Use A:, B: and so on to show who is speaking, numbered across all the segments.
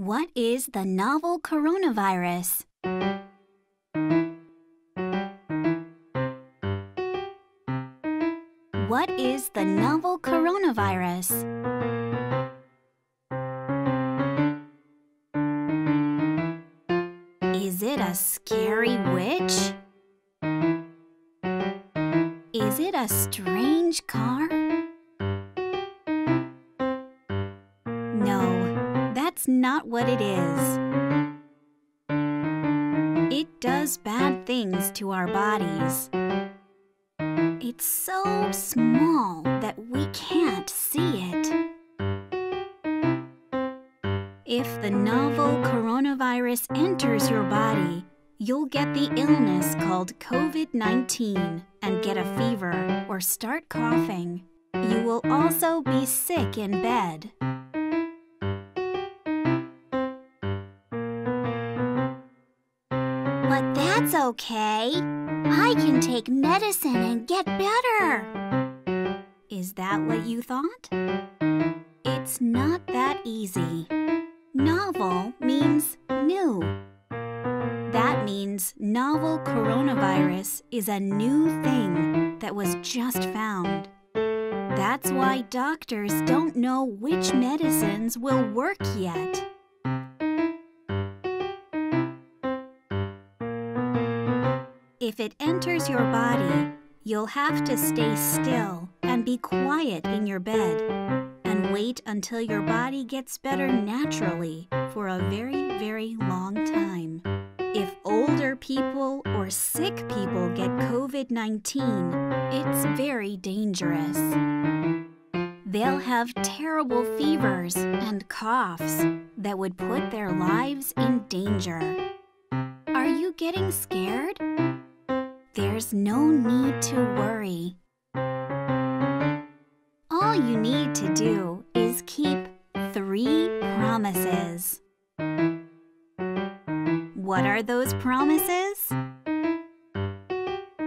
A: What is the novel coronavirus? What is the novel coronavirus? Is it a scary witch? Is it a strange car? Not what it is. It does bad things to our bodies. It's so small that we can't see it. If the novel coronavirus enters your body, you'll get the illness called COVID 19 and get a fever or start coughing. You will also be sick in bed. That's okay. I can take medicine and get better. Is that what you thought? It's not that easy. Novel means new. That means novel coronavirus is a new thing that was just found. That's why doctors don't know which medicines will work yet. If it enters your body, you'll have to stay still and be quiet in your bed and wait until your body gets better naturally for a very, very long time. If older people or sick people get COVID 19, it's very dangerous. They'll have terrible fevers and coughs that would put their lives in danger. Are you getting scared? There's no need to worry. All you need to do is keep three promises. What are those promises?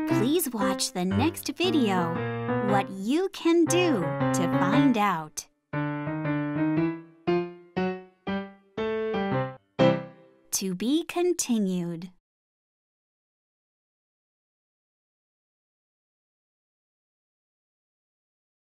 A: Please watch the next video, what you can do to find out. To be continued.